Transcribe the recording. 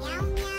Meow meow.